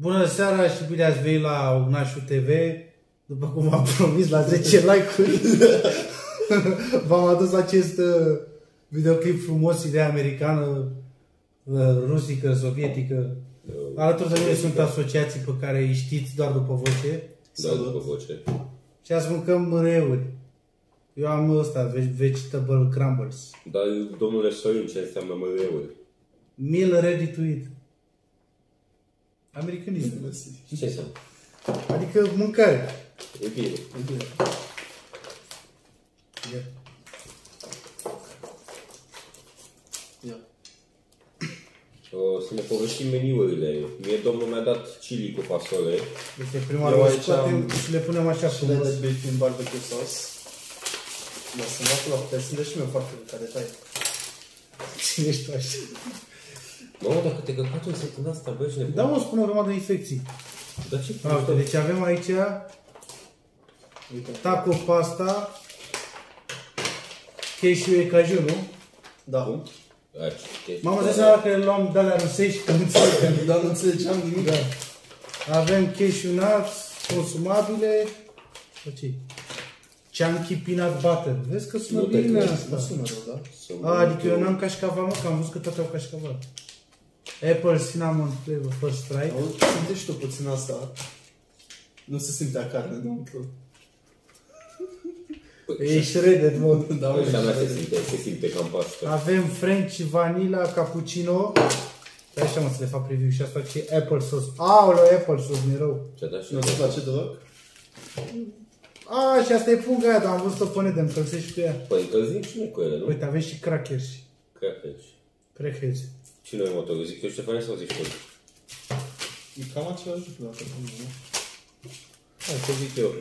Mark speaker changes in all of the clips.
Speaker 1: Bună seara și bine ați venit la Unașu TV. După cum am promis, la 10 like-uri v-am adus acest uh, videoclip frumos, idee americană, uh, rusică, sovietică. Alături de mine sunt asociații pe care îi știți doar după voce.
Speaker 2: Da, după voce.
Speaker 1: Și azi mâncăm mâreuri. Eu am ăsta, ve- vegetable crumbles.
Speaker 2: Dar, domnule Sorin, ce înseamnă măreuri?
Speaker 1: Meal ready to eat. Americanism.
Speaker 2: Și ce înseamnă?
Speaker 1: Adică mâncare.
Speaker 2: E bine.
Speaker 1: Ia.
Speaker 3: Ia.
Speaker 2: O să ne povestim meniurile. Mie domnul mi-a dat chili cu fasole.
Speaker 1: Deci prima
Speaker 3: Eu
Speaker 1: oară o
Speaker 3: aici
Speaker 1: scoatem
Speaker 3: am
Speaker 1: și le punem așa
Speaker 3: Filet
Speaker 1: frumos.
Speaker 3: de beef în barbecue sauce. Mă sunt acolo, puteți să și mie foarte ca detalii.
Speaker 1: Cine ești tu așa?
Speaker 2: Mamă, dacă te căcați în secunda asta, băi, și ne
Speaker 1: Da, mă, spune o grămadă de infecții.
Speaker 2: Dar ce
Speaker 1: A, uite, deci avem aici
Speaker 3: Uite.
Speaker 1: taco pasta, cashew e caju, nu?
Speaker 3: Da.
Speaker 2: Cum? Aici, chestii.
Speaker 1: M-am zis seama că luam de alea rusești, că nu înțeleg.
Speaker 3: Dar nu înțelegeam nimic.
Speaker 1: Da. Avem cashew nuts, consumabile, ce Chunky peanut butter. Vezi că sună
Speaker 2: Nu te
Speaker 1: bine
Speaker 2: crezi,
Speaker 1: asta.
Speaker 3: Nu sună rău, da?
Speaker 2: Sunt
Speaker 1: A, adică eu n-am cașcaval, mă, că am văzut că toate au cașcaval. Apple cinnamon flavor first strike.
Speaker 3: Auzi, simte și tu puțin asta. Nu se simtea carne înăuntru.
Speaker 1: E shredded, mă.
Speaker 3: Da, mă,
Speaker 2: Ăsta mea se
Speaker 3: și-
Speaker 2: simte, se simte cam pastă.
Speaker 1: Avem French vanilla cappuccino. Stai așa mă să le fac preview și asta ce apple sauce. Aoleu, apple sauce, mi rău.
Speaker 2: Ce-a dat și
Speaker 3: Nu ți place deloc?
Speaker 1: A, și asta e punga aia, dar am văzut-o pe net, îmi încălzești cu ea.
Speaker 2: Păi încălzim și noi cu ele, nu?
Speaker 1: Uite, avem și crackers.
Speaker 2: Crackers.
Speaker 1: Crackers.
Speaker 2: Și noi motorul, zic eu Ștefane sau zici tu?
Speaker 3: E cam același lucru dacă nu.
Speaker 2: Hai, ce zic eu?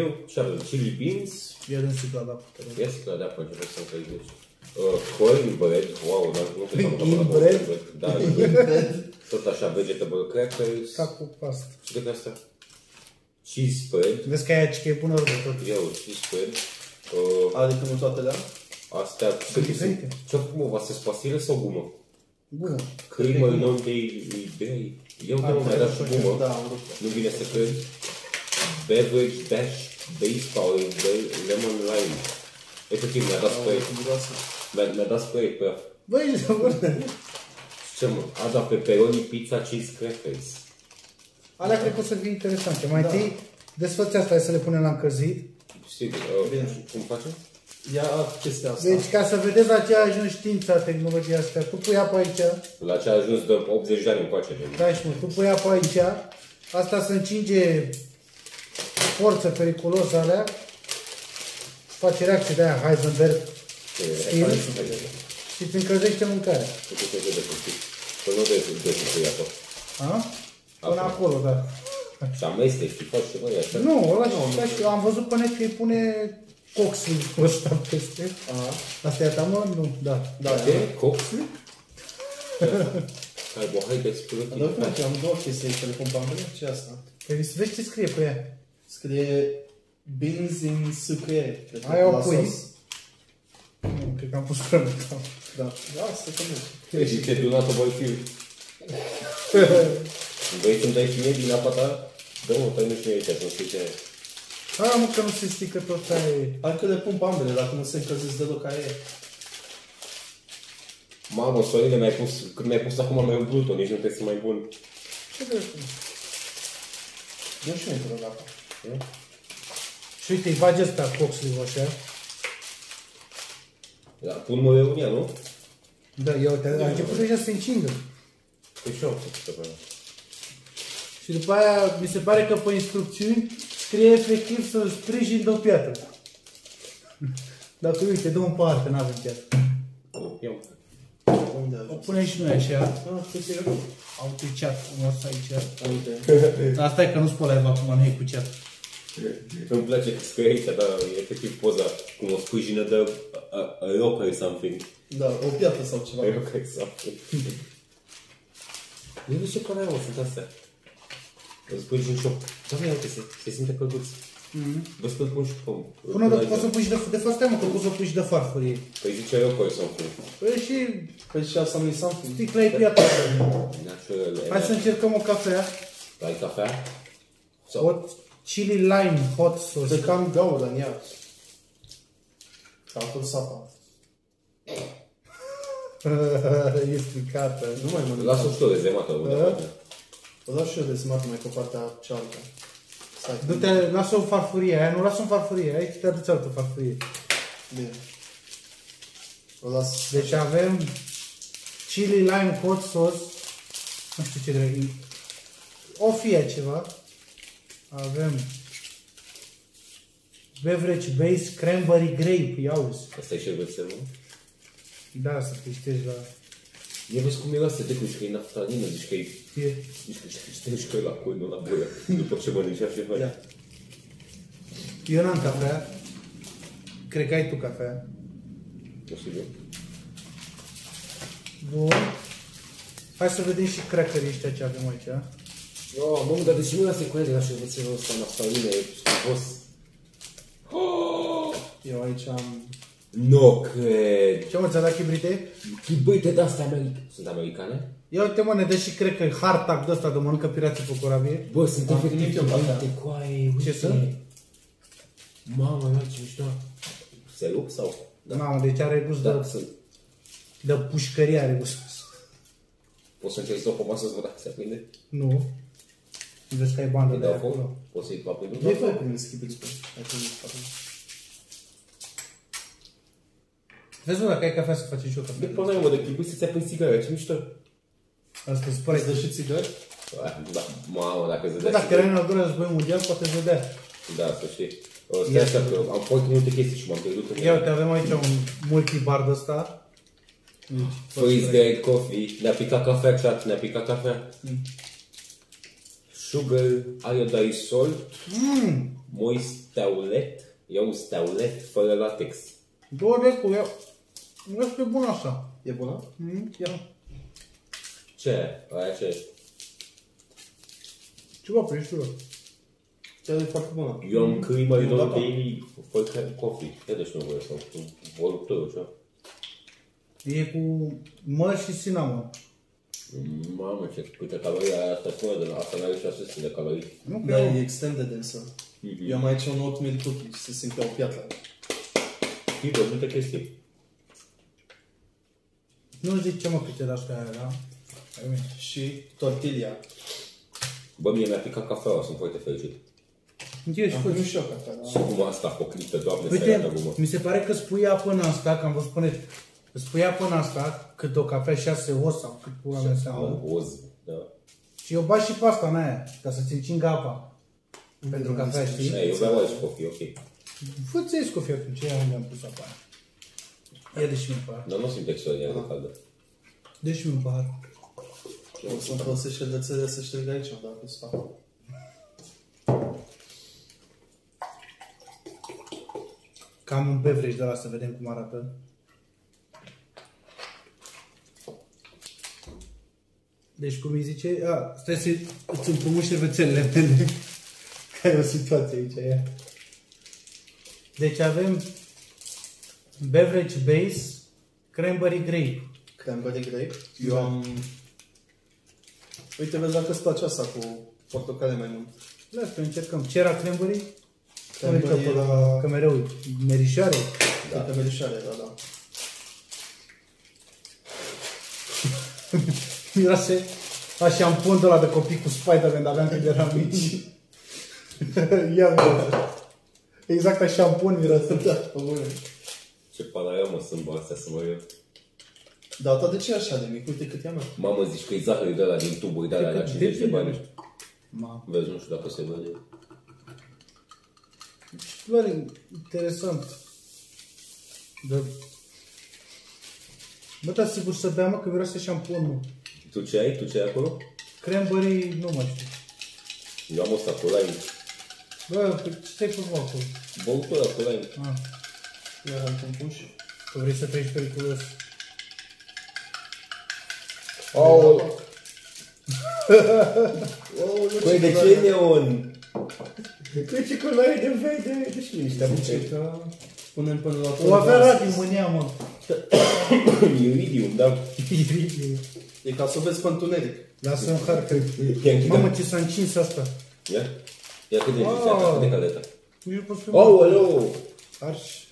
Speaker 2: Eu ce avem? Chili beans,
Speaker 1: Ia din sticla de apă. te rog.
Speaker 2: Ia sticla de apă, începe să încălzești. Uh, cornbread, wow, dar nu credeam că
Speaker 1: In
Speaker 2: am
Speaker 1: bread?
Speaker 2: Da, in bread. Tot așa, vegetable crackers.
Speaker 1: Taco pasta.
Speaker 2: Și de asta? Cheese spread.
Speaker 1: Vezi că aia că e bună de tot.
Speaker 2: Ia o cheese spread. Uh,
Speaker 3: Adică nu toate alea?
Speaker 2: astea, ce
Speaker 1: diferite.
Speaker 2: Ce cum va să pastile sau gumă?
Speaker 1: Bună.
Speaker 2: Cremă în non de idei. Eu
Speaker 1: Ah,
Speaker 2: nu mai dat și gumă.
Speaker 3: Da, am rupt.
Speaker 2: Nu vine să cred. Beverage dash base power de- lemon lime. Efectiv, mi-a dat spray.
Speaker 3: Miroase.
Speaker 2: Mi-a, mi-a dat spray pe ea.
Speaker 1: Băi, ești bună.
Speaker 2: Ce mă? A dat pepperoni, pizza, cheese crackers.
Speaker 1: Alea cred că o să fie interesante. Mai
Speaker 3: Da.
Speaker 1: întâi, desfăți asta, hai să le punem la încălzit.
Speaker 2: Sigur. Uh,
Speaker 3: Bine.
Speaker 2: Cum face?
Speaker 3: Ia chestia asta.
Speaker 1: Deci, ca să vedeți la ce a ajuns știința tehnologia asta, tu pui apă aici,
Speaker 2: La ce a ajuns de 80 de ani încoace. de
Speaker 1: Stai și mă, tu pui apă aici, asta se încinge forță periculos alea, face reacție de aia Heisenberg stil și îți încălzește mâncarea.
Speaker 2: Nu te vede cum știi. Că nu de de să pui apă.
Speaker 1: A? Până
Speaker 2: Apă.
Speaker 1: acolo, da.
Speaker 2: Și amesteci și faci ceva, e așa?
Speaker 1: Nu, ăla și, da, și am văzut pe net că îi pune coxul ăsta peste.
Speaker 3: Aha.
Speaker 1: Asta e a ta, mă? Nu, da.
Speaker 3: Da,
Speaker 2: Ce? Coxle? Carbohydrates
Speaker 3: Dar uite,
Speaker 2: protein.
Speaker 3: mă, am două chestii aici, le pun pe ambele. Ce e asta?
Speaker 1: Păi vezi ce scrie pe ea.
Speaker 3: Scrie beans in sucre. cred că,
Speaker 1: Aia o
Speaker 3: la
Speaker 1: pui?
Speaker 3: sos.
Speaker 1: Nu, cred că am pus prea mult.
Speaker 3: Da. Da, asta că nu.
Speaker 2: Păi și ce dunată voi fi? Vrei să-mi dai și mie din apa ta? Dă mă, păi nu și mie aici, să știi ce e.
Speaker 1: A, mă, că nu se stică tot aia e.
Speaker 3: Hai că le pun pe ambele, dacă nu se încălzesc deloc ca e.
Speaker 2: Mamă, Sorine, mi-ai pus, când mi-ai pus acum mai umplut-o, nici nu trebuie să mai bun.
Speaker 1: Ce dracu?
Speaker 3: Eu și eu intru în apă.
Speaker 1: Și uite, îi bagi ăsta coxul așa.
Speaker 2: Da, pun mă în ea, nu?
Speaker 1: Da, ia uite, a început deja să se încingă.
Speaker 2: Păi și eu am făcut pe ăla.
Speaker 1: Și după aia, mi se pare că pe instrucțiuni scrie efectiv să sprijin de o piatră. Dacă uite, dă un parte, n-avem piatră.
Speaker 2: Eu.
Speaker 3: Unde
Speaker 1: O
Speaker 3: ajung?
Speaker 1: punem și noi așa.
Speaker 3: Ah, ce ți
Speaker 1: Au tu chat frumos aici.
Speaker 3: Uite.
Speaker 1: Asta e că nu spune live acum, nu e cu chat.
Speaker 2: Îmi place că scrie aici, dar e efectiv poza cum o sprijină de a, a, a rock or something.
Speaker 3: Da, o piatră sau ceva.
Speaker 2: A rock or something. Nu știu ce până mă, sunt astea. Îl sprijin și eu. Doamne, uite, se, se simte călduț. Vezi că îl pun și pe
Speaker 1: Până de, poți să pui și de, de fapt, stai mă, că poți să pui și de farfurie.
Speaker 2: Păi zice rock or something.
Speaker 1: Păi și
Speaker 3: Păi și asta nu-i something.
Speaker 1: sticla e piatră.
Speaker 2: Natural.
Speaker 1: Hai să încercăm o cafea.
Speaker 2: Ai cafea? Sau?
Speaker 1: Hot chili lime hot sauce.
Speaker 3: Să cam gaură în ea. Ca acolo sapa.
Speaker 1: e stricată.
Speaker 3: Nu mai mănânc.
Speaker 2: Lasă-o și tu rezemată.
Speaker 1: Da.
Speaker 3: O las și eu de smart mai pe partea cealaltă. Stai.
Speaker 1: Du-te, lasă o farfurie aia, nu lasă o farfurie, aici te aduce altă farfurie.
Speaker 3: Bine. O las.
Speaker 1: Deci avem chili lime hot sauce, nu știu ce drept, o fie ceva. Avem beverage base cranberry grape, ia uzi.
Speaker 2: Asta e șervețel, nu?
Speaker 1: Da, să te ștești la...
Speaker 2: Ia vezi cum miroase de zici că e naftalină, zici că e...
Speaker 1: E,
Speaker 2: Zici că știi că e la coi, nu la gură. După ce mănânci așa ceva.
Speaker 3: Ia.
Speaker 1: eu n-am cafea. Cred că ai tu cafea.
Speaker 2: Nu știu eu.
Speaker 1: Bun. Hai să vedem și crackerii ăștia ce avem aici.
Speaker 2: Oh, mamă, dar de ce miroase cu de la șervețelul ăsta naftalină? E scârbos.
Speaker 3: Eu aici am...
Speaker 2: Nu cred.
Speaker 1: Ce mă, ți-a dat chibrite?
Speaker 2: Chibâite de-astea americane. Sunt americane?
Speaker 1: Ia uite mă, ne dă și cred că hardtack de ăsta de mănâncă pirații pe corabie.
Speaker 2: Bă, sunt
Speaker 3: Am
Speaker 2: efectiv
Speaker 3: primit eu cafea.
Speaker 2: chibâite cu aia.
Speaker 1: Ce sunt?
Speaker 2: Mamă, mea, ce mișto. Se rup sau?
Speaker 1: Da. Mamă, deci are gust
Speaker 2: Da,
Speaker 1: de,
Speaker 2: sunt.
Speaker 1: de pușcărie are gust.
Speaker 2: Poți să încerci să o pomasă să văd dacă se aprinde?
Speaker 1: Nu. Vezi că ai bandă
Speaker 2: Îi
Speaker 1: de
Speaker 2: dau
Speaker 1: acolo.
Speaker 2: foc? Poți să-i aprinde?
Speaker 3: Nu fai prin schipiți pe. Ai primit acum.
Speaker 1: Vezi mă, dacă ai cafea să faci și eu
Speaker 2: De
Speaker 1: cafea.
Speaker 2: până mă, de chibui să-ți aprinzi țigara, ce mișto.
Speaker 1: Asta îți
Speaker 3: Îți
Speaker 1: pare.
Speaker 3: dă și țigări?
Speaker 2: Ah, Da, mamă, dacă îți
Speaker 1: Bă,
Speaker 2: dădea
Speaker 1: dacă erai în al doilea război mondial, poate îți vedea.
Speaker 2: Da, să știi. O, Stai așa, că am foarte multe chestii și m-am pierdut în
Speaker 1: Ia uite, avem aici un multibar de ăsta. Deci,
Speaker 2: Freeze dried coffee, ne-a picat cafea, chat, ne-a picat cafea. Sugar, iodized salt,
Speaker 1: Mmm,
Speaker 2: moist taulet, ia un staulet fără latex.
Speaker 1: două de cu ia. Nu este bun așa.
Speaker 3: E bună?
Speaker 1: Mm, ia.
Speaker 2: Ce? Aia ce?
Speaker 1: Ce vă prins tu?
Speaker 3: Chiar e foarte bună.
Speaker 2: Eu am crima de
Speaker 3: Da,
Speaker 2: două
Speaker 3: da.
Speaker 2: daily for coffee. Ia deci nu voie sau cu voluptorul ceva.
Speaker 1: E cu măr și cinnamon.
Speaker 2: Mamă, ce câte calorii are asta spune de la asta are 600 de calorii.
Speaker 1: Nu
Speaker 3: Dar
Speaker 1: cred.
Speaker 3: e extrem de densă. Eu am aici un oatmeal cookie și se simte o piatră.
Speaker 2: Fii bă, multe chestii.
Speaker 1: Nu zic ce mă câte de astea da? Hai, bine.
Speaker 3: Și tortilla.
Speaker 2: Bă, mie mi-a picat cafeaua, sunt foarte fericit.
Speaker 1: Ești
Speaker 3: Am
Speaker 1: făcut.
Speaker 3: primit și eu cafea,
Speaker 2: Și
Speaker 3: da.
Speaker 2: cum asta poclită, doamne, să ia
Speaker 1: Uite,
Speaker 2: gumă.
Speaker 1: mi se pare că spui apă în asta, că am văzut până îți pui apă în asta, cât o cafea 6 os sau cât pula mea
Speaker 2: Am
Speaker 1: înseamnă.
Speaker 2: oz, da.
Speaker 1: Și eu bag și pe asta în aia, ca să-ți încingă apa. Pentru cafea, știi?
Speaker 2: Ei, eu beau aici coffee, ok.
Speaker 1: Fă-ți iei scofie atunci, ia unde am pus apa aia. Ia de și un pahar.
Speaker 2: Dar nu simt extraordinar de caldă.
Speaker 1: Dă și un pahar.
Speaker 3: O să-mi folosesc șervețele să șterg aici, dacă îți fac.
Speaker 1: Cam un beverage de la să vedem cum arată. Deci cum îi zice, a, stai să îți împrumut șervețelele mele. Că e o situație aici, ia. Deci avem beverage base, cranberry grape.
Speaker 3: Cranberry grape. Eu am... Uite, vezi dacă îți place asta cu portocale mai mult.
Speaker 1: Lasă, încercăm. Ce era cranberry?
Speaker 3: Cranberry
Speaker 1: Cranberry pe la...
Speaker 3: era-
Speaker 1: Că mereu merișoare.
Speaker 3: Da. Pe melișoare, da, da.
Speaker 1: Miroase a șampun de la de copii cu Spider-Man, aveam când eram mici. Ia miroase. Exact ca șampun miroase.
Speaker 3: Da, pe bune.
Speaker 2: Ce palaia mă sunt bă, astea să mă eu.
Speaker 3: Dar ta de ce e așa de mic? Uite cât e a mea.
Speaker 2: Mamă, zici că e zahăr de la din tuburi de alea
Speaker 1: Cred
Speaker 2: la
Speaker 1: că
Speaker 2: 50 de
Speaker 1: depinde,
Speaker 2: bani.
Speaker 1: Ma.
Speaker 2: Vezi, nu știu dacă se vede.
Speaker 1: Bă, interesant. Da. Bă, dar sigur să bea, mă, că miroase șampun, mă.
Speaker 2: Tu ce ai? Tu ce ai acolo?
Speaker 1: Cranberry, nu mai știu.
Speaker 2: Eu am ăsta cu lime.
Speaker 1: Bă, pe ce te-ai făcut acolo?
Speaker 2: Băutura cu lime.
Speaker 1: Ah,
Speaker 3: Iar am compus.
Speaker 1: că vrei să treci periculos.
Speaker 2: Oh,
Speaker 3: Oh, nu
Speaker 2: Păi de ce e neon? Păi ce culoare de verde? Deci nu ești
Speaker 1: Că...
Speaker 3: Punem până la
Speaker 1: O avea radiu mânia, mă.
Speaker 2: Iridium, da.
Speaker 3: E ca să o vezi pe întuneric.
Speaker 1: Lasă-mi harcă.
Speaker 2: Ia închide.
Speaker 1: Mamă, ce s-a încins asta.
Speaker 2: Ia? Ia cât de
Speaker 1: Wow.
Speaker 2: wow. cât de caleta.
Speaker 1: Nici nu pot să
Speaker 2: Oh, hello!
Speaker 1: Arși.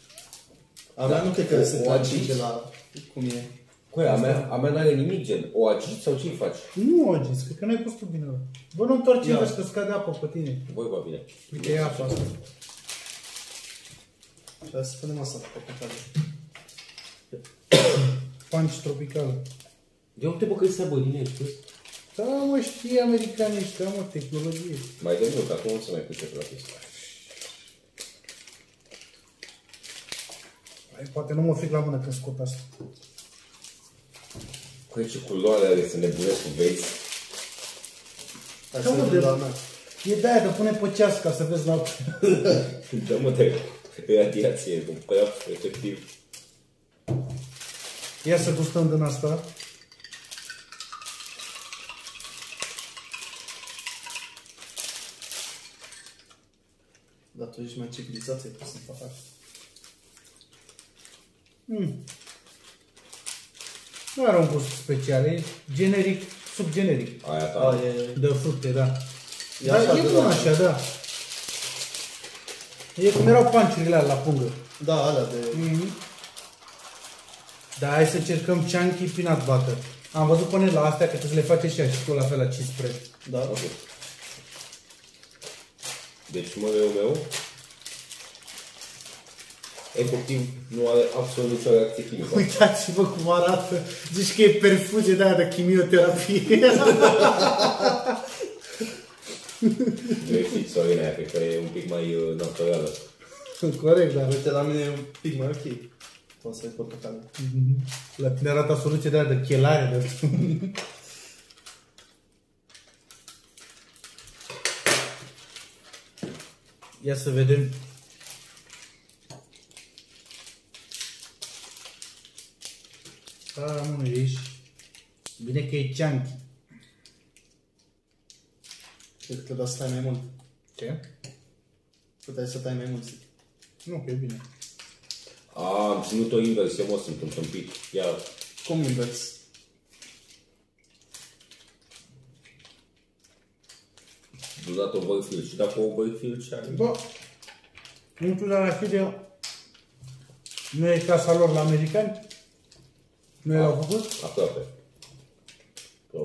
Speaker 3: A mea nu cred că se
Speaker 2: O
Speaker 3: poate
Speaker 2: agiți?
Speaker 3: ajunge la cum e.
Speaker 2: Cu a mea, a mea n-are nimic gen. O agiți sau ce faci?
Speaker 1: Nu o agis, cred că n-ai pus tu bine ăla. Bă, nu întorci
Speaker 3: Ia.
Speaker 1: invers că scade apă pe tine.
Speaker 2: Voi va bine.
Speaker 1: Uite, e apa asta.
Speaker 3: Și hai să punem asta pe păcate.
Speaker 1: Punch tropical.
Speaker 2: De unde bă că e sabă din aici? vezi?
Speaker 1: Da, mă, știi americanii ăștia, mă, tehnologie.
Speaker 2: Mai de mult, acum nu se mai pricep la chestia.
Speaker 1: Ai, poate nu mă fric la mână când scot asta.
Speaker 2: Cu ce culoare are să nebunesc cu vezi?
Speaker 3: Hai
Speaker 1: Da,
Speaker 3: să
Speaker 1: mă,
Speaker 3: vedem
Speaker 1: de-
Speaker 3: la mea.
Speaker 1: E de-aia, de pune pe ceas ca să vezi la...
Speaker 2: Da mă, de radiație, un praf, efectiv.
Speaker 1: Ia să gustăm din asta.
Speaker 3: Dar tu ești mai civilizat, ai pus în pahar.
Speaker 1: Mm. Nu are un gust special, e generic, subgeneric.
Speaker 2: Aia
Speaker 3: A,
Speaker 2: ta.
Speaker 3: e...
Speaker 1: De fructe, da.
Speaker 3: E
Speaker 1: Dar
Speaker 3: așa
Speaker 1: e
Speaker 3: de
Speaker 1: bun
Speaker 3: la-
Speaker 1: așa, da. E cum erau panciurile alea la pungă.
Speaker 3: Da, alea de...
Speaker 1: Mm-hmm. Dar hai să încercăm chunky peanut butter. Am văzut până la astea că trebuie să le face și așa și tu la fel la cheese spread.
Speaker 3: Da?
Speaker 2: Ok. Deci măreul meu efectiv nu are absolut nicio reacție chimică.
Speaker 1: Uitați-vă cum arată. Zici că e perfuzie de aia de chimioterapie.
Speaker 2: Nu știți, Sorina aia, cred că e un pic mai uh, naturală.
Speaker 1: Corect, dar
Speaker 3: Uite, la mine e un pic mai ok. Poți să-i portocale.
Speaker 1: la tine arată o soluție de aia de chelare. De... Ia să vedem. A, nu ești. Bine că e chunky.
Speaker 3: Cred că da să tai mai mult.
Speaker 1: Ce?
Speaker 3: Puteai să tai mai mult. zic.
Speaker 1: Nu, că e bine.
Speaker 2: A, am ținut-o invers, eu mă sunt un tâmpit. Ia,
Speaker 3: Cum invers?
Speaker 2: dat overfill. Și dacă overfill ce are?
Speaker 1: Bă, untul de arahide nu e casa lor la americani? Nu l-au făcut?
Speaker 2: Aproape.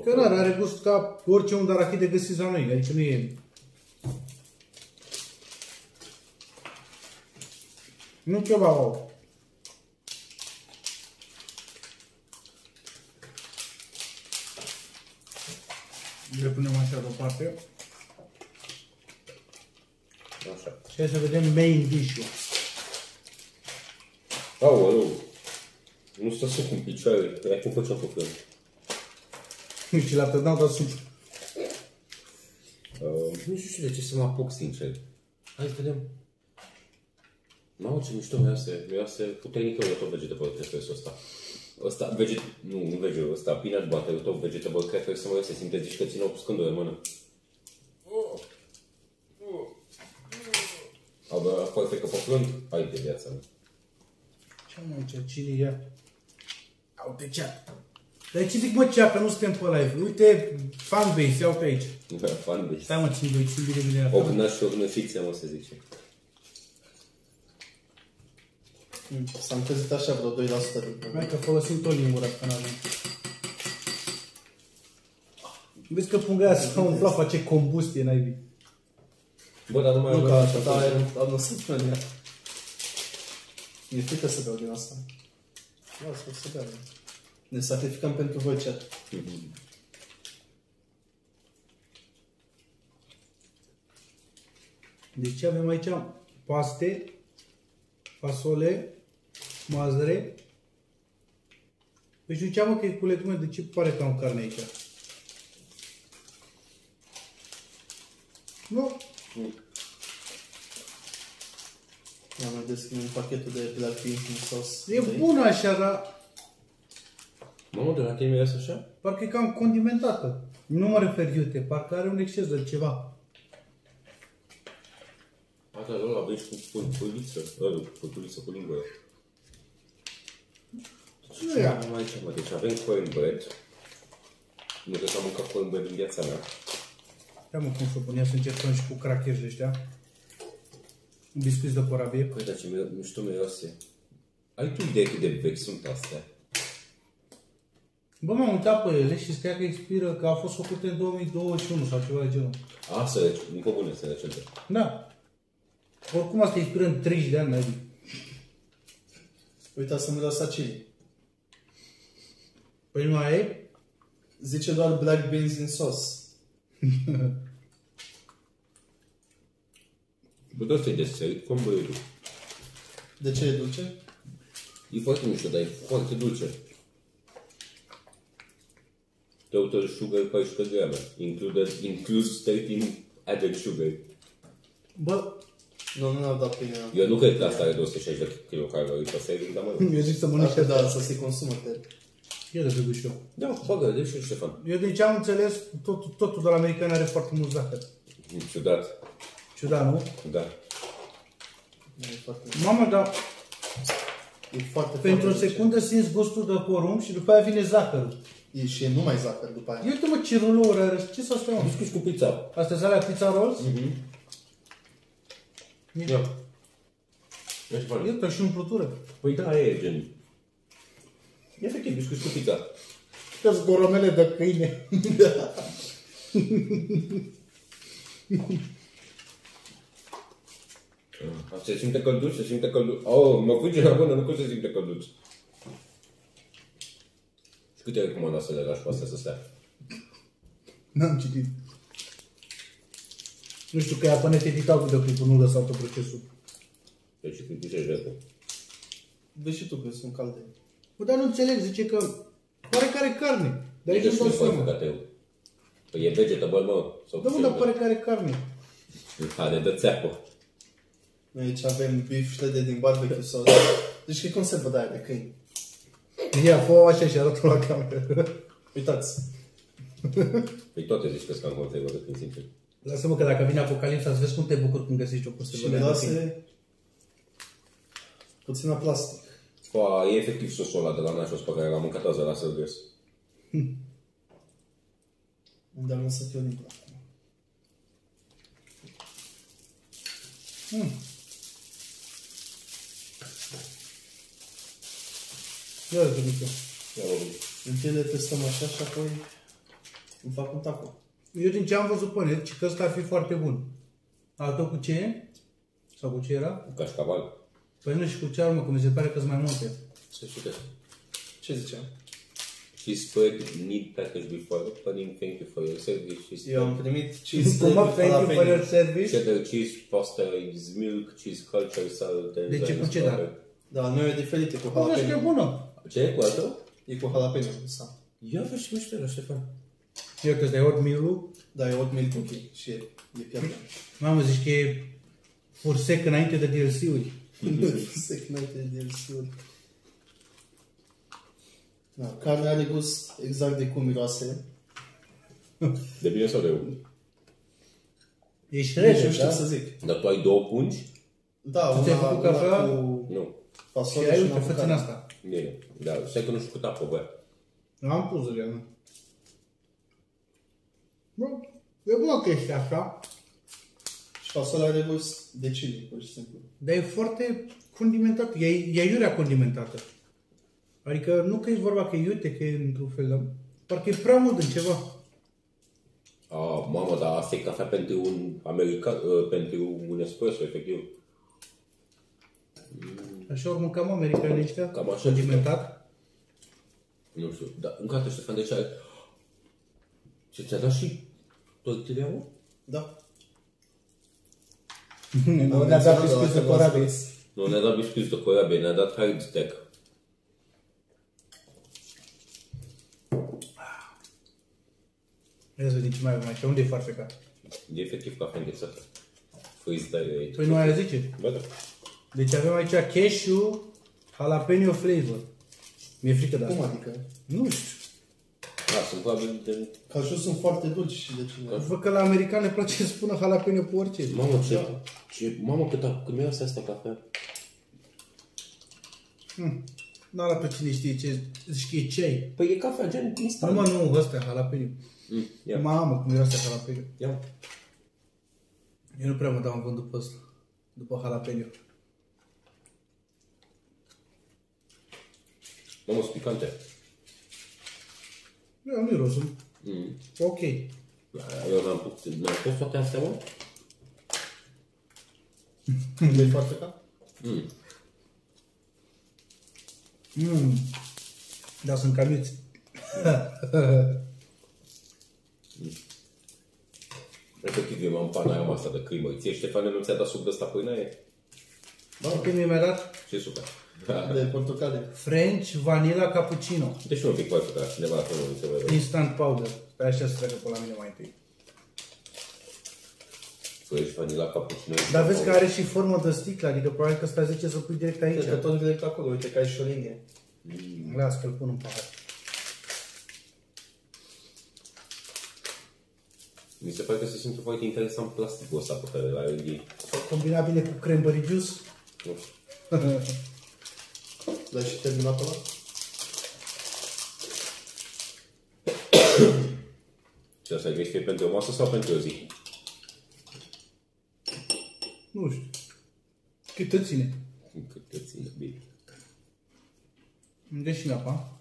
Speaker 1: Că nu are, are gust ca orice unt de arahide găsiți la noi, adică nu e... Nu ceva wow. Le punem așa deoparte.
Speaker 2: Așa.
Speaker 1: Și hai să vedem main dish-ul.
Speaker 2: Aoleu. Nu stă să cu picioare. Ia cum făceam cu film.
Speaker 1: Și la tădau, dar sunt...
Speaker 2: Uh, nu știu și de ce să mă apuc, sincer. Hai să vedem. Mamă, ce mișto miroase. Miroase puternic eu tot vegetable crackers ăsta. Ăsta, veget... Nu, nu vegetable, ăsta, peanut butter, tot vegetable crackers, să mă se simte, zici că țină cu scândură în mână. Abia foarte că pe frânt, hai de viața mea.
Speaker 1: Ce mă, ce cine ia? Uite cea. Dar ce zic mă cea, că nu suntem pe live. Uite, fanbase, iau pe aici.
Speaker 2: Fan de
Speaker 1: Stai mă, țin doi, țin bine, bine.
Speaker 2: O gnaș și o gnășiță, mă să zice.
Speaker 3: Mm, S-am trezit așa vreo 2% din
Speaker 1: Hai că folosim tot lingura că n-avem. Vezi că punga aia s-a umflat, face combustie, n-ai
Speaker 2: Bă, dar nu mai
Speaker 3: Nu
Speaker 2: avem
Speaker 3: ca
Speaker 2: așa
Speaker 3: așa, da,
Speaker 2: fost.
Speaker 3: am lăsat pe ea. Mi-e frică să beau din asta. Lasă, să beau. Ne sacrificăm pentru voi, chat.
Speaker 1: Deci avem aici paste, fasole, mazăre. Deci nu mă că e cu legume, de ce pare că am carne aici? Nu,
Speaker 3: Am deschis un pachetul de black bean cu sos.
Speaker 1: e bună așa, dar
Speaker 2: Mamă, de la tine mireasă așa?
Speaker 1: parcă e cam condimentată. Nu mă refer iute, parcă are un exces de ceva.
Speaker 2: A, dar ăla aveți cu pul- puliță. Ăla, cu puliță cu lingură.
Speaker 1: Nu
Speaker 2: Ce
Speaker 1: e.
Speaker 2: avem aici, mă? Deci avem cornbread. Nu cred că am mâncat porumbel în viața mea.
Speaker 1: Ia mă cum să pun, ia să încercăm și cu crackers ăștia. Un biscuit de corabie.
Speaker 2: Păi, dar ce mi- mișto miroase. Ai tu idee cât de vechi sunt astea?
Speaker 1: Bă, m-am uitat pe ele și scria că expiră, că a fost făcute în 2021 sau ceva de genul.
Speaker 2: A, să rece, încă bune, să recente.
Speaker 1: Da. Oricum asta expiră în 30 de ani, mai bine.
Speaker 3: Uita să mi lăsa chili.
Speaker 1: Păi nu aia e?
Speaker 3: Zice doar black beans in sauce.
Speaker 2: Bă, dar ăsta-i deserit, cum băi
Speaker 3: De ce e dulce?
Speaker 2: E foarte mișto, dar e foarte dulce. Total sugar 14 grame. Included, includes 13 added sugar.
Speaker 1: Bă,
Speaker 3: Nu, nu ne-au dat pâine.
Speaker 2: Eu nu cred că asta are 260 de kilocalorii pe serving, dar mă
Speaker 1: eu zic să mănânc și
Speaker 3: Da,
Speaker 1: asta.
Speaker 3: da, să se consumă pe
Speaker 1: E de trebuie și eu.
Speaker 2: Da, bagă, de și Ștefan.
Speaker 1: Eu din ce am înțeles, totul, totul de la americani are foarte mult zahăr.
Speaker 2: Ciudat.
Speaker 1: Ciudat, nu?
Speaker 2: Da.
Speaker 3: E foarte,
Speaker 1: Mamă, dar
Speaker 3: e foarte,
Speaker 1: pentru o
Speaker 3: foarte
Speaker 1: secundă simți gustul de porumb și după aia vine zahărul.
Speaker 3: dulce. E, și e numai zahăr după aia.
Speaker 1: Ia uite mă ce rulouri are. Ce s-a astea, mă?
Speaker 2: Biscuit cu pizza.
Speaker 1: Astea sunt alea pizza rolls?
Speaker 2: Ia. Ia și faci.
Speaker 1: Iată și umplutură.
Speaker 2: Păi da, e gen. E efectiv biscuit cu pizza.
Speaker 1: Că zboromele de câine.
Speaker 2: Se simte călduț, se simte călduț. Oh, mă fuge la bună, nu cum se simte călduț. Și câte recomanda să le lași pe astea să stea?
Speaker 1: N-am citit. Nu știu că ea până te editau videoclipul, nu lăsau tot procesul.
Speaker 2: Deci tu zicești de
Speaker 3: Vezi și tu că sunt calde.
Speaker 1: Bă, dar nu înțeleg, zice că pare că are carne. Dar
Speaker 2: Deci
Speaker 1: aici nu
Speaker 2: nu
Speaker 1: dau
Speaker 2: faci
Speaker 1: seama.
Speaker 2: făcat eu. Păi e vegetable, mă. Sau
Speaker 1: Da, mă, dar pare că are carne.
Speaker 2: Are de țeapă.
Speaker 3: Noi aici avem beef shredded din barbecue sauce. Deci că e conservă de aia de câini.
Speaker 1: Ia, fă așa și arată la cameră.
Speaker 3: Uitați.
Speaker 2: Păi toate zici că sunt cam conservă de când sincer.
Speaker 1: Lasă-mă că dacă vine apocalipsa, să vezi cum te bucur când găsești o
Speaker 3: Și
Speaker 1: conservă
Speaker 3: le
Speaker 1: de câine.
Speaker 3: lasă puțin la plastic.
Speaker 2: Fa, e efectiv sosul ăla de la nachos pe care l-am mâncat azi de la Sărgăs.
Speaker 3: Unde am lăsat eu Nicola.
Speaker 1: Ia uite, Micu.
Speaker 2: Ia vă
Speaker 3: Întâi le testăm așa și apoi îmi fac un taco.
Speaker 1: Eu din ce am văzut pe net, și că ăsta ar fi foarte bun. Al tău cu ce e? Sau cu ce era?
Speaker 2: Cașcaval.
Speaker 1: Păi nu și cu ce armă, că mi se pare că sunt mai multe.
Speaker 2: Să știi că.
Speaker 3: Ce ziceam?
Speaker 2: She's spread need package before opening. Thank you for your service. She's
Speaker 3: Eu am primit cheese
Speaker 1: Cum mă,
Speaker 3: with
Speaker 1: thank you for your
Speaker 3: jalapeno.
Speaker 1: service?
Speaker 2: cheddar cheese, pasta is milk, cheese culture, salt, and
Speaker 1: De ce cu cheddar?
Speaker 3: Da, noi e diferit, e cu
Speaker 1: Bă, vezi că e
Speaker 3: jalapeno.
Speaker 1: bună.
Speaker 2: Ce e cu altul?
Speaker 3: E cu jalapeno ăsta.
Speaker 2: Ia vezi ce mișto era, Ștefan.
Speaker 1: Eu că ăsta e oatmeal-ul.
Speaker 3: Da, e oatmeal cookie și e, e piatră.
Speaker 1: Mamă, zici că e fursec înainte de DLC-uri.
Speaker 3: Sec înainte de DLC-uri. Da, carnea are gust exact de cum miroase.
Speaker 2: De bine sau de rău?
Speaker 1: E
Speaker 3: Nici
Speaker 1: shredded,
Speaker 3: nu știu
Speaker 1: da?
Speaker 3: să zic.
Speaker 2: Dar tu ai două pungi?
Speaker 3: Da,
Speaker 1: Tu
Speaker 3: una,
Speaker 1: ți-ai făcut
Speaker 3: una
Speaker 1: cafea?
Speaker 3: cu
Speaker 2: Nu.
Speaker 1: Și
Speaker 3: fasole
Speaker 1: ai
Speaker 3: și
Speaker 1: uite,
Speaker 3: una cu
Speaker 1: fă-ți în
Speaker 3: carne.
Speaker 1: asta.
Speaker 2: Bine. Da, stai că nu știu cât apă, bă.
Speaker 1: Am pus de nu? Bă, e bună chestia asta,
Speaker 3: Și fasolea are gust de chili, pur și simplu.
Speaker 1: dar e foarte condimentată. E, e iurea condimentată. Adică nu că e vorba că e iute, că e într-un fel, dar parcă e prea mult în ceva.
Speaker 2: Ah, mamă, dar asta e cafea pentru un american, uh, pentru un espresso, efectiv.
Speaker 1: Așa ori mâncam americanii ăștia,
Speaker 2: Cam așa
Speaker 1: condimentat.
Speaker 2: Nu știu, dar încă atât, Ștefan, de ce ai... Ce ți-a dat și tortilla, mă?
Speaker 3: Da.
Speaker 1: Nu ne-a dat biscuit de corabie.
Speaker 2: Nu ne-a dat biscuiți de corabie, ne-a dat hard stack.
Speaker 1: Ia să vedem ce mai avem aici. Unde e farfeca?
Speaker 2: E efectiv cafea înghețată. Freestyle aici.
Speaker 1: Păi nu aia zice.
Speaker 2: Bă, da.
Speaker 1: Deci avem aici cashew, jalapeno flavor. Mi-e frică de
Speaker 3: Cum
Speaker 1: asta.
Speaker 3: adică?
Speaker 1: Nu știu.
Speaker 2: Da, sunt probabil de...
Speaker 3: Cajul sunt foarte dulci și de ce
Speaker 1: Văd că la american le place să spună jalapeno pe orice.
Speaker 2: Mamă, ce... ce mamă, cât, a, cât mi-a asta cafea.
Speaker 1: Nu arată cine știe ce, știe ce ai.
Speaker 2: Păi e cafea gen
Speaker 1: Nu
Speaker 2: instant.
Speaker 1: mă, nu, ăsta e jalapeno.
Speaker 2: Mm, ia.
Speaker 1: Mamă, cum miroase jalapeno.
Speaker 2: Ia.
Speaker 1: Eu nu prea mă dau în vânt după ăsta. După jalapeno.
Speaker 2: Mamă, sunt picante.
Speaker 1: Eu mirosul.
Speaker 2: Mm.
Speaker 1: Ok.
Speaker 2: Eu n-am putut, n-am pus toate astea, mă?
Speaker 3: De foarte ca?
Speaker 2: Mm.
Speaker 1: Mm. Da, sunt camiuți.
Speaker 2: Efectiv, eu am pana am asta de crimă. Ție, Ștefane, nu ți-a dat suc de ăsta pâine e?
Speaker 1: Da. Ce mi mi-a dat?
Speaker 2: Ce super.
Speaker 3: De portocale.
Speaker 1: French Vanilla Cappuccino.
Speaker 2: Deci un pic mai făcut, cineva acolo nu se vede.
Speaker 1: Instant powder. Pe așa să treacă pe la mine mai întâi.
Speaker 2: Păi ești vanila cappuccino.
Speaker 1: Dar vezi că are și formă de sticlă, adică probabil că ăsta zice să pui direct aici.
Speaker 3: Cred că tot direct acolo, uite că ai și o linie.
Speaker 1: Las că-l pun în pahar.
Speaker 2: Mi se pare că se simte foarte interesant plasticul ăsta pe care l-ai în
Speaker 1: S-a combinat bine cu cranberry juice.
Speaker 2: Nu știu.
Speaker 3: Dar și terminat ăla?
Speaker 2: Și asta e fie pentru o masă sau pentru o zi?
Speaker 1: nu știu. Cât te ține?
Speaker 2: Cât te ține bine.
Speaker 1: Unde și apa?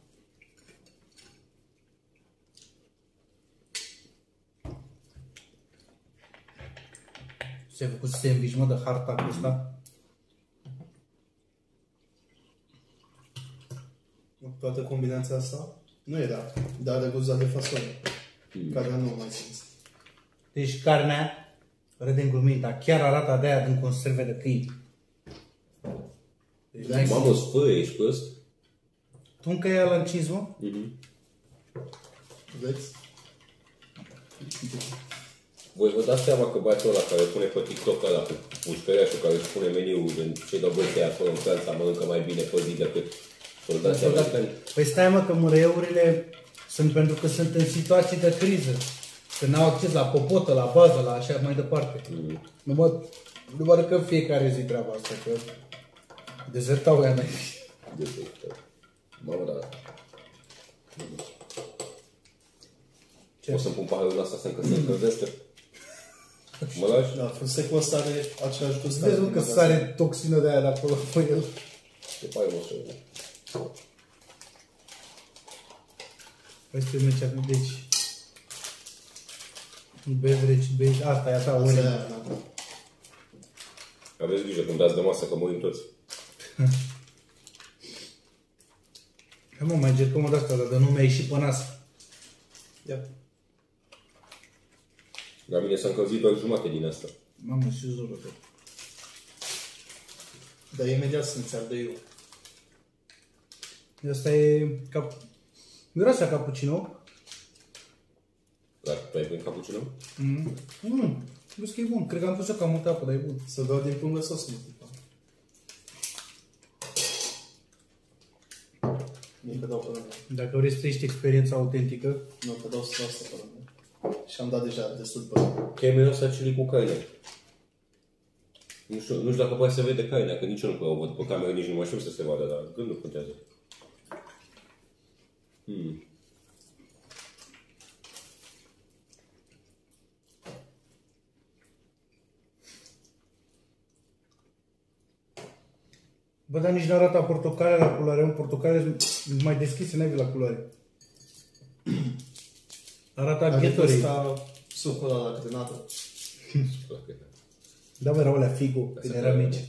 Speaker 1: Se-a făcut sandwich, mă, de harta cu ăsta.
Speaker 3: Toată combinația asta nu era, dar are gust de fasole. Care nu mai simți.
Speaker 1: Deci carnea, râdem glumind, dar chiar arată de aia din conserve de câini. Deci dai
Speaker 2: Mamă, sfâră, ești prost?
Speaker 1: Tu încă e la încins, mă?
Speaker 3: Vezi?
Speaker 2: Voi vă dați seama că băiatul ăla care pune pe TikTok ăla cu pușcăreașul care își pune meniul în ce dă băieții acolo în Franța mănâncă mai bine pe zi decât soldații americani?
Speaker 1: Păi stai mă că măreurile sunt pentru că sunt în situații de criză. Că n-au acces la popotă, la bază, la așa mai departe.
Speaker 2: Mm.
Speaker 1: Nu mă, nu mă că fiecare zi treaba asta, că dezertau ea mea.
Speaker 2: De ce? Mamă, da.
Speaker 1: Ce?
Speaker 2: O să-mi pun paharul în asta să încă se încălzește. Mă lași?
Speaker 3: Da, fusecul ăsta are același gust.
Speaker 1: Vezi mă că sare toxină de aia de acolo pe el.
Speaker 2: Ce pare mă să
Speaker 1: Păi să mergea, deci... Beverage, beverage, asta e a ta,
Speaker 3: Asta
Speaker 1: ori.
Speaker 3: e aia, da.
Speaker 2: Aveți grijă când dați de masă că murim toți.
Speaker 1: Hai mă, mai încercăm o de asta, dar de nu mi-a ieșit pe nas.
Speaker 3: Ia.
Speaker 2: La mine s-a încălzit doar jumate din asta.
Speaker 1: Mamă, și zoră tot.
Speaker 3: Dar imediat simți ardeiul.
Speaker 1: Asta e cap... Miroase a cappuccino.
Speaker 2: Dar tu ai prin cappuccino?
Speaker 1: Mm. Mm. Vezi că e bun. Cred că am pus eu cam multă apă, dar e bun.
Speaker 3: Să beau din pungă sau să nu? Nu că dau pe mine.
Speaker 1: Dacă vrei să trăiești experiența autentică,
Speaker 3: Nu că dau să asta pe mine. Și am dat deja destul pe mine.
Speaker 2: Că e miros a chili cu carne. Nu știu, nu știu dacă poate să vede carnea, că nici eu nu prea o văd pe cameră, nici nu mai știu să se vadă, dar gândul contează. Hmm.
Speaker 1: Bă, dar nici nu arată portocale la culoare. Un portocale mai deschis, n-ai văzut la culoare. Arată
Speaker 3: Adică
Speaker 1: Gatorade.
Speaker 3: ăsta sucul ăla la grenadă.
Speaker 1: Da, bă, erau alea figo, când
Speaker 2: Asta
Speaker 1: eram
Speaker 2: că-
Speaker 1: mici.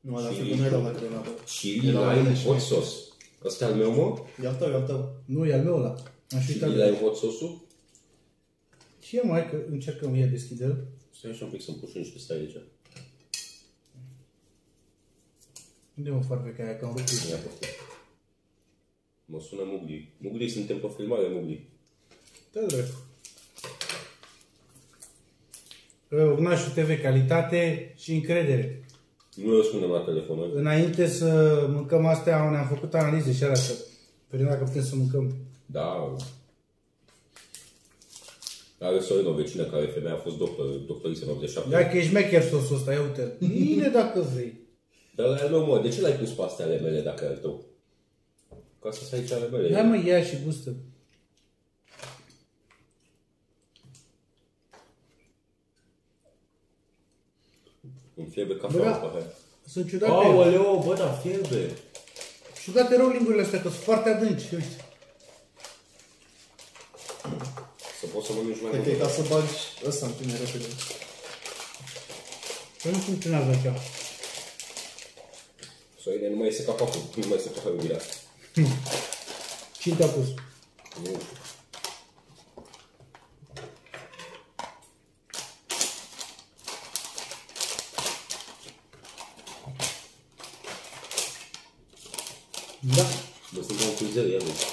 Speaker 3: Nu, ala
Speaker 2: Chili
Speaker 3: figu nu era
Speaker 2: cu-
Speaker 3: la grenadă.
Speaker 2: Chili
Speaker 3: Era
Speaker 2: lime
Speaker 3: leșe.
Speaker 2: hot sauce. Ăsta e al meu, mă?
Speaker 3: E al tău, e al tău.
Speaker 1: Nu, e al meu ăla. Am și
Speaker 2: Chili
Speaker 1: uitat.
Speaker 2: lime hot sauce-ul?
Speaker 1: Ce mai că încercăm ia deschide
Speaker 2: Stai așa un pic să-mi pun și niște stai aici.
Speaker 1: Unde mă farfeca aia, că am rupt
Speaker 2: Ia poftă. Mă sună Mugli. Mugli, suntem pe filmare, Mugli.
Speaker 1: Da, dracu. Ognașul TV, calitate și încredere.
Speaker 2: Nu răspundem la telefon.
Speaker 1: Înainte să mâncăm astea, ne-am făcut analize și alea să vedem dacă putem să mâncăm.
Speaker 2: Da. Are Sorin o vecină care femeia a fost doctor, doctorisă în 87.
Speaker 1: Ia că ești mecher sosul ăsta, ia uite Bine dacă vrei.
Speaker 2: Dar la al meu, mă, de ce l-ai pus pe astea ale mele dacă e al tău? Ca să stai ce ale mele.
Speaker 1: Hai mă, ia și gustă.
Speaker 2: Îmi fierbe cafea
Speaker 1: Bă, da.
Speaker 2: pe pahar.
Speaker 1: Sunt ciudate.
Speaker 2: Aoleo, bă, da, fierbe.
Speaker 1: Ciudate rău lingurile astea, că sunt foarte adânci. Uite.
Speaker 2: Să poți să mănânci mai
Speaker 3: Cred că e
Speaker 2: mult.
Speaker 3: ca să bagi ăsta în tine repede.
Speaker 1: Că nu funcționează așa.
Speaker 2: Soine, nu mai este capacul, nu mai este paharul din asta.
Speaker 1: Cine te-a pus?
Speaker 2: Nu.
Speaker 1: Da.
Speaker 2: Bă, sunt ca un cruzer, ia vezi.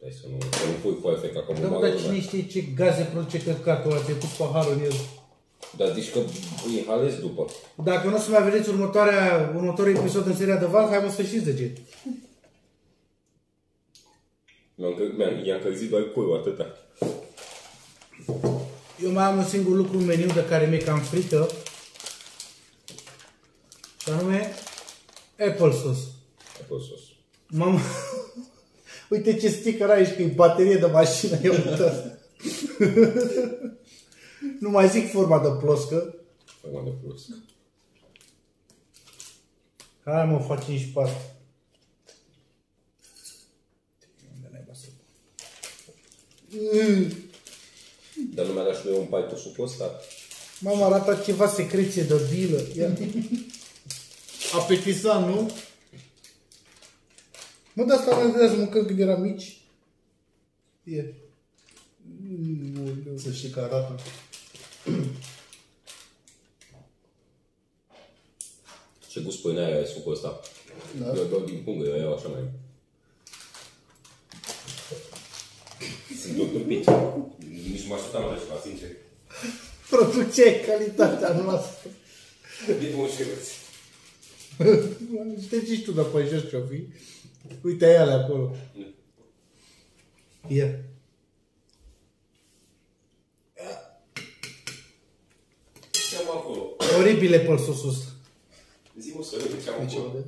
Speaker 2: Hai să nu, să nu pui foaie feca ca
Speaker 1: Da,
Speaker 2: mă
Speaker 1: mă, dar cine știe ce gaze produce căcatul ăla, te pus paharul în el.
Speaker 2: Dar zici că îi halez după.
Speaker 1: Dacă nu o să mai vedeți următoarea, următorul episod în seria de val, hai mă să știți de ce.
Speaker 2: Mi-am, încăl- mi-am, i-am încălzit doar puiul, atâta.
Speaker 1: Eu mai am un singur lucru în meniu de care mi-e cam frică. Și anume Apple sauce.
Speaker 2: A fost sos.
Speaker 1: Mamă, uite ce sticker aici, că e baterie de mașină, e uitat. nu mai zic forma de ploscă.
Speaker 2: Acum de plus.
Speaker 1: Hai mă, face și pe asta. Unde naiba să- Mm.
Speaker 2: Dar nu mi-a dat și lui un pai supul ăsta.
Speaker 1: Mama arată ceva secreție de bilă. Ia. Apetisan, nu? Mă, de asta ne dădea să mâncăm când eram mici. E.
Speaker 3: Să știi că arată.
Speaker 2: Ce gust pâine aia e supul ăsta.
Speaker 3: Da.
Speaker 2: Eu dau din pungă, eu iau așa mai... Sunt tot tâmpit. Nici nu mă așteptam la ceva, sincer.
Speaker 1: Produce calitatea noastră.
Speaker 2: Din bun și răți.
Speaker 1: Știi și tu după jos ce-o fi. Uite aia alea acolo. Ia.
Speaker 2: Ce am acolo?
Speaker 1: Oribile pe sosul ăsta.
Speaker 2: Zi-mă să vedem ce am
Speaker 3: Aici
Speaker 2: acolo.
Speaker 3: vede?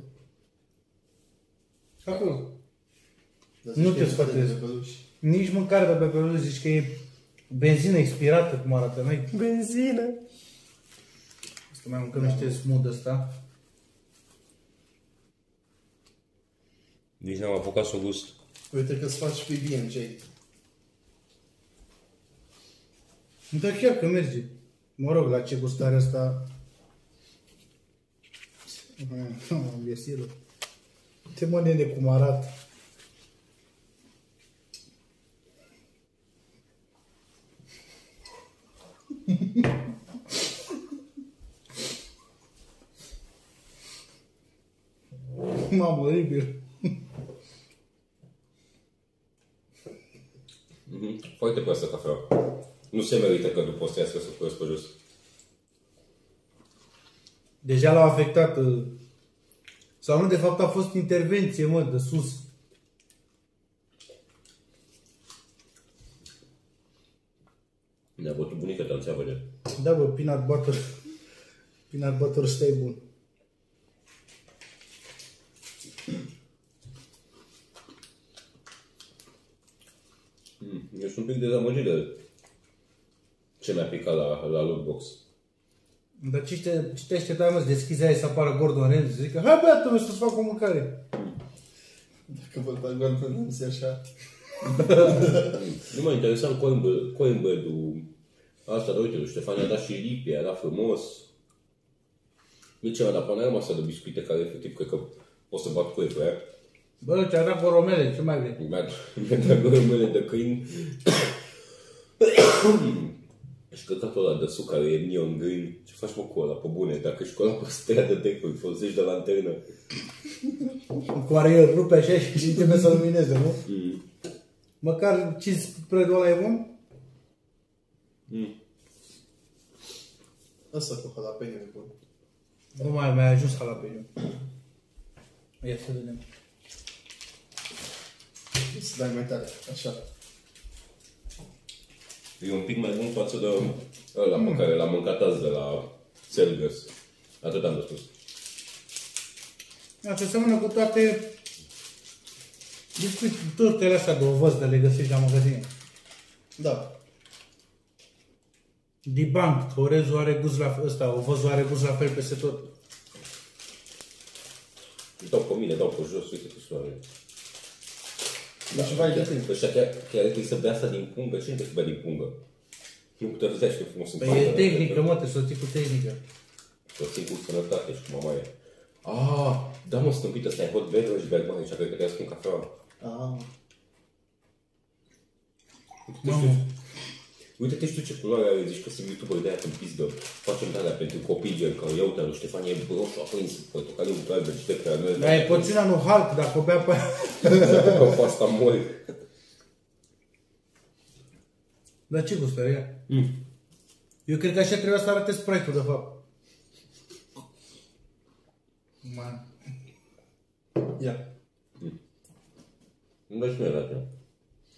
Speaker 1: Acolo.
Speaker 3: Dar
Speaker 1: Nu
Speaker 3: zici
Speaker 1: te
Speaker 3: că e
Speaker 1: sfatez.
Speaker 3: de bebeluși.
Speaker 1: Nici mâncare de bebeluș, zici că e benzină expirată, cum arată. Noi
Speaker 3: Benzină.
Speaker 1: Asta mai mâncăm niște smooth ăsta.
Speaker 2: Nici n-am apucat să o gust.
Speaker 3: Uite că-ți faci PB&J.
Speaker 1: Dar chiar că merge. Mă rog, la ce gustare asta... Am găsit Te mă nene cum arată. Mamă, oribil.
Speaker 2: Mhm. Foarte proastă cafea. Nu se merită că după o să iasă să puneți pe jos.
Speaker 1: Deja l-au afectat. uh, Sau nu, de fapt a fost intervenție, mă, de sus.
Speaker 2: Ne-a bătut bunica de anțeavă de.
Speaker 1: Da, bă, peanut butter. Peanut butter stai bun.
Speaker 2: Mm. Eu sunt un pic dezamăgit de ce mi-a picat la, la lootbox.
Speaker 1: Dar ce te, ce te așteptai, mă, să deschizi aia să apară Gordon Ramsay, să zică, hai băiatul meu să-ți fac o mâncare.
Speaker 3: Dacă vă dau gol până nu se așa.
Speaker 2: Nu mă interesam Coimbe- Coimbra-ul asta, dar uite, Ștefan a dat și lipi, era frumos. De ce mi-a dat până asta de biscuite care efectiv cred că pot să bat cu pe ea.
Speaker 1: Bă, ți-a dat goromele, ce mai vrei?
Speaker 2: Mi-a mi-a dat gurmele de câini. și căcatul ăla de suc care e neon green. Ce faci mă cu ăla, pe bune? Dacă ești cu ăla pe strea de decuri, folosești de lanternă.
Speaker 1: Cu care el rupe așa și și trebuie să lumineze, nu?
Speaker 2: Mm.
Speaker 1: Măcar cheese spread-ul ăla e bun?
Speaker 2: Mm.
Speaker 3: Asta cu jalapeno e bun.
Speaker 1: Nu mai, mai ajuns jalapeno. Ia să vedem.
Speaker 3: Să dai mai tare. Așa.
Speaker 2: E un pic mai bun față de ăla pe care l-am mâncat azi de la Selgers. Atât am de spus.
Speaker 1: Asta seamănă cu toate biscuit, tortele astea de ovăz de le găsești la magazine.
Speaker 3: Da.
Speaker 1: Debunked, orezul are gust la fel, ăsta, ovăzul are gust la fel peste tot.
Speaker 2: Dau pe mine, dau pe jos, uite cu soare.
Speaker 3: Deci vai de tine.
Speaker 2: Ăștia chiar, chiar trebuie să bea asta din pungă. Cine trebuie să bea din pungă? Nu te răzește frumos în
Speaker 1: Păi
Speaker 2: pungă.
Speaker 1: e tehnică, mă, trebuie să o ții cu tehnică.
Speaker 2: O țin cu sănătate și cu mamaia. Ah, da mă, stâmpit ăsta e hot beverage bag, mă, aici cred că trebuie să spun cafeaua.
Speaker 3: Ah.
Speaker 2: Uite-te și tu- Uite-te și tu ce culoare are, zici că sunt youtuber de aia când pizdă. Facem de-alea pentru copii, gen că ia uite, lui Ștefan e roșu aprins, portocaliu cu albe și de pe noi.
Speaker 1: Dar e porțiunea lui Hulk, dacă o bea pe aia.
Speaker 2: Că cu asta mori.
Speaker 1: Dar ce gust are ea?
Speaker 2: Mm.
Speaker 1: Eu cred că așa trebuia să arate Sprite-ul, de fapt. Man.
Speaker 3: Ia.
Speaker 2: Nu dai și mie la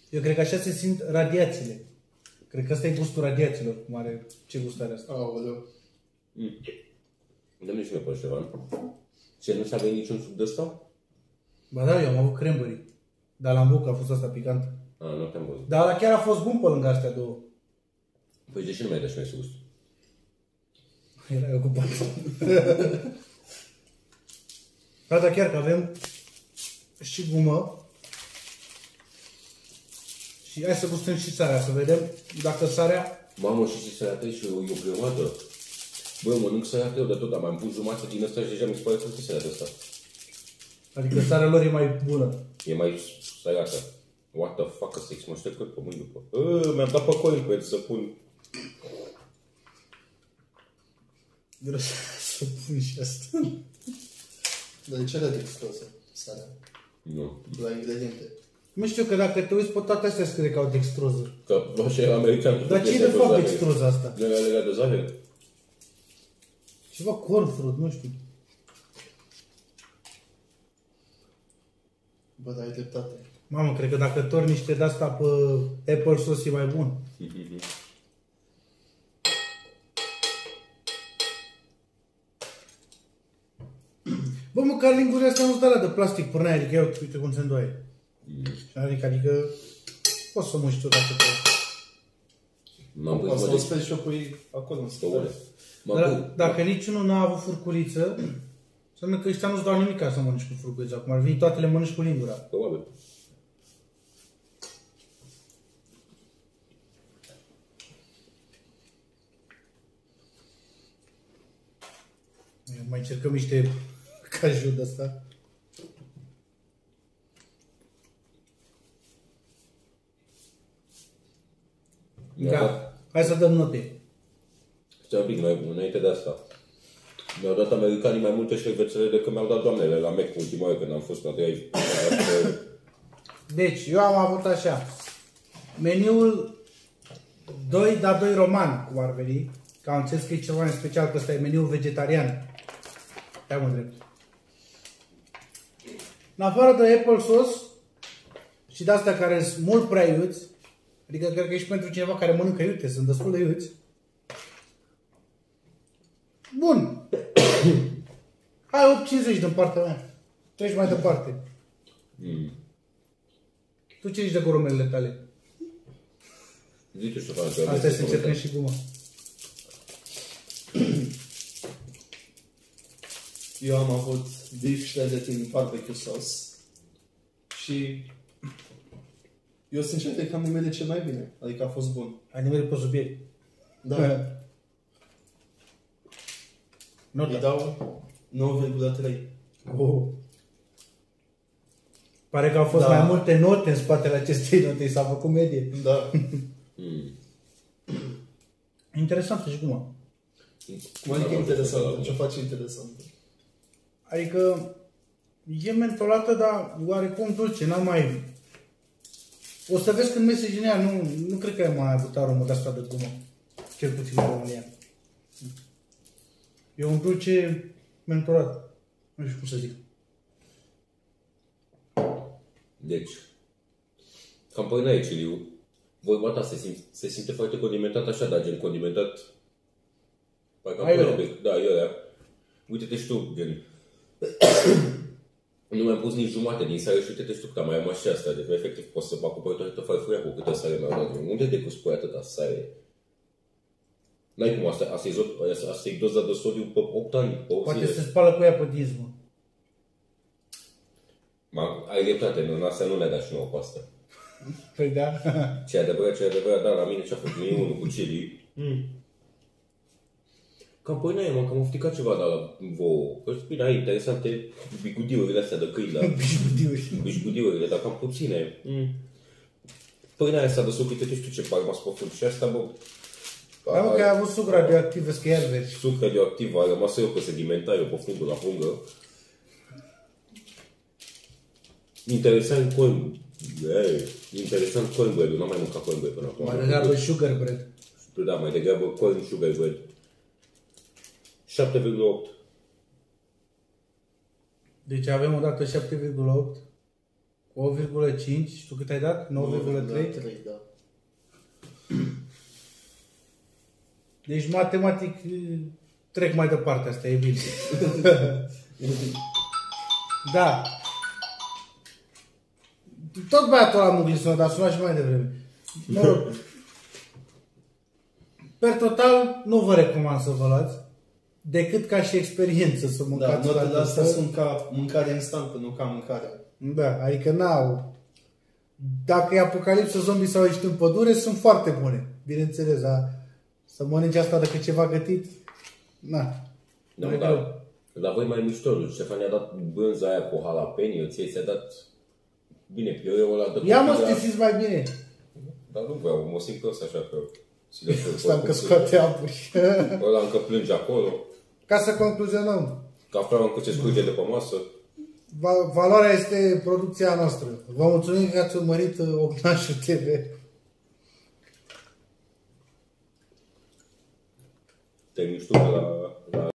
Speaker 1: Eu cred că așa se simt radiațiile. Cred că ăsta e gustul radiațiilor, cum are, ce gust are asta.
Speaker 3: Aoleu.
Speaker 2: Dă-mi și mie pe Ștefan. Ce, nu s-a venit niciun suc de ăsta?
Speaker 1: Ba da, eu am avut cranberry. Dar l-am băut că a fost asta picant.
Speaker 2: A, nu te-am văzut.
Speaker 1: Dar ăla chiar a fost bun pe lângă astea două.
Speaker 2: Păi de ce nu mai dai și mie sus?
Speaker 1: Era ocupat. da, dar chiar că avem și gumă. Și hai să gustăm și sarea, să vedem dacă sarea...
Speaker 2: Mamă, și ce sărată și o, e o grămadă. Bă, mănânc sărată eu de tot, dar mai am pus jumătate din ăsta și deja mi se pare foarte sărată asta.
Speaker 1: Adică sarea lor e mai bună.
Speaker 2: E mai sărată. What the fuck, ăsta e mă aștept că pământ după. Ă, mi-am dat pe coin pe el să pun.
Speaker 1: Vreau să să pun și asta.
Speaker 3: Dar de ce are textură sarea?
Speaker 2: Nu.
Speaker 3: La ingrediente.
Speaker 1: Nu știu că dacă te uiți pe toate astea scrie că au dextroză.
Speaker 2: Că așa e american.
Speaker 1: Dar ce e de fapt dextroză asta?
Speaker 2: Nu e legat de zahăr?
Speaker 1: Ceva corn fruit, nu știu.
Speaker 3: Bă, dar ai dreptate.
Speaker 1: Mamă, cred că dacă torni niște de-asta pe apple sauce e mai bun. Bă, măcar lingurile astea nu-ți dă de plastic până aia, adică ia uite, uite cum se îndoaie. Adică, adică, poți să muști tu dacă te
Speaker 2: M-am pus
Speaker 3: Poți să
Speaker 2: mă
Speaker 3: o
Speaker 2: de
Speaker 3: speli și o pui acolo în
Speaker 2: stăule.
Speaker 3: stăule.
Speaker 2: M-am
Speaker 1: Dar
Speaker 2: pus-
Speaker 1: dacă niciunul n-a avut furculiță, înseamnă că ăștia nu-ți dau nimic ca să mănânci cu furculiță. Acum ar veni toate le mănânci cu lingura.
Speaker 2: Probabil.
Speaker 1: Mai încercăm niște caju de asta.
Speaker 2: Mi-a
Speaker 1: Da.
Speaker 2: dat-
Speaker 1: Hai să dăm note.
Speaker 2: Stai un pic, mai, înainte de asta. Mi-au dat americanii mai multe șervețele decât mi-au dat doamnele la Mac ultima oară când am fost la aici.
Speaker 1: Deci, eu am avut așa. Meniul 2, dar 2 roman, cum ar veni. Că am înțeles că e ceva în special, că ăsta e meniul vegetarian. Te am drept. În afară de apple sauce și de astea care sunt mult prea iuți, adică cred că e și pentru cineva care mănâncă iute, sunt destul de iuți. Bun. Hai 8,50 din partea mea. Treci mai departe. Tu ce zici de gorumelele tale?
Speaker 2: Zice Ștefan că
Speaker 1: Asta e să încercăm și guma.
Speaker 3: Eu am avut beef shredded in barbecue sauce și eu sincer cred că am nimerit cel mai bine. Adică a fost bun.
Speaker 1: Ai nimerit pe subiect.
Speaker 3: Da.
Speaker 1: Nota.
Speaker 3: Îi dau 9,3.
Speaker 1: Oh. Pare că au fost
Speaker 3: Da.
Speaker 1: mai multe note în spatele acestei note, s-a făcut medie.
Speaker 3: Da.
Speaker 1: Interesantă și guma.
Speaker 3: Cum adică interesant? Ce face interesant?
Speaker 1: Adică e mentolată, dar oarecum dulce, n-am mai... O să vezi când mergi în ea, nu, nu cred că ai mai avut aromă de asta de gumă. Cel puțin în România. E un dulce mentolat. Nu știu cum să zic.
Speaker 2: Deci, cam pe înainte, Ciliu, vorba ta se, sim, se simte foarte condimentat așa, dar gen condimentat Parcă
Speaker 1: Aiurea.
Speaker 2: un pic. Da, iurea. Uite-te și tu, gen. Nu mi-am pus nici jumate din sare și uite-te știu că am mai rămas și asta. Deci, efectiv, pot să fac cu toată farfuria cu câtă sare mi-au dat. Unde de cu spui atâta sare? N-ai cum, asta, asta, e, zo- asta, asta e doza de sodiu pe 8 ani, pe 8
Speaker 1: Poate
Speaker 2: zile.
Speaker 1: se spală cu ea pe dinți, mă.
Speaker 2: Ma, ai dreptate, în asta nu le-a dat și nouă pe asta.
Speaker 1: Păi da.
Speaker 2: Ce adevărat, ce adevărat, dar la mine ce-a fost? Mie unul cu chili. Mm. Cam păi n-ai, mă, că am ofticat ceva de la vouă. Că bine, ai interesante bigudiurile astea de câini, dar
Speaker 1: Bișbudiuri.
Speaker 2: bișbudiurile, dar cam puține. Mm. Păi n-ai asta de suc, uite, știu ce fac, m-a spăfut și asta, bă.
Speaker 1: Da, mă, că ai avut suc radioactiv, că iar vezi.
Speaker 2: Suc radioactiv, a rămas eu pe sedimentariu, pe fundul la pungă. Interesant corn. Ei, interesant cornbread, n-am mai mâncat cornbread până acum.
Speaker 1: Mai degrabă sugar bread.
Speaker 2: Da, mai degrabă corn sugar bread. 7,8.
Speaker 1: Deci avem o dată 7,8 cu 8,5 și tu cât ai dat? 9,3?
Speaker 3: 3, da.
Speaker 1: Deci matematic trec mai departe, asta e bine. da. Tot băiatul ăla mă sună, dar suna și mai devreme. Mă rog. Per total, nu vă recomand să vă luați. Decât ca și experiență să
Speaker 3: Da,
Speaker 1: mâncați
Speaker 3: notele
Speaker 1: la
Speaker 3: astea
Speaker 1: dată.
Speaker 3: sunt ca mâncare instantă, nu ca mâncare.
Speaker 1: Da, adică n-au. Dacă e apocalipsă zombie sau ești în pădure, sunt foarte bune. Bineînțeles, dar să mănânci asta dacă ceva gătit, na.
Speaker 2: Da,
Speaker 1: Nu e
Speaker 2: da.
Speaker 1: greu.
Speaker 2: La voi mai mișto, nu? Ștefan i-a dat brânza aia cu jalapeno, ție ți-a dat... Bine, piureul ăla de
Speaker 1: Ia mă,
Speaker 2: copii,
Speaker 1: să te
Speaker 2: dar-
Speaker 1: simți mai bine.
Speaker 2: Dar nu vreau, mă simt prost așa că...
Speaker 1: Asta încă scoate apă.
Speaker 2: Ăla încă plânge acolo.
Speaker 1: Ca să concluzionăm,
Speaker 2: Cafeaua încă ce scurge de pe masă.
Speaker 1: va- valoarea este producția noastră. Vă mulțumim că ați urmărit uh, Ognașul TV.
Speaker 2: Te mișto la, la